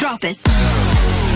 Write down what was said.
Drop it.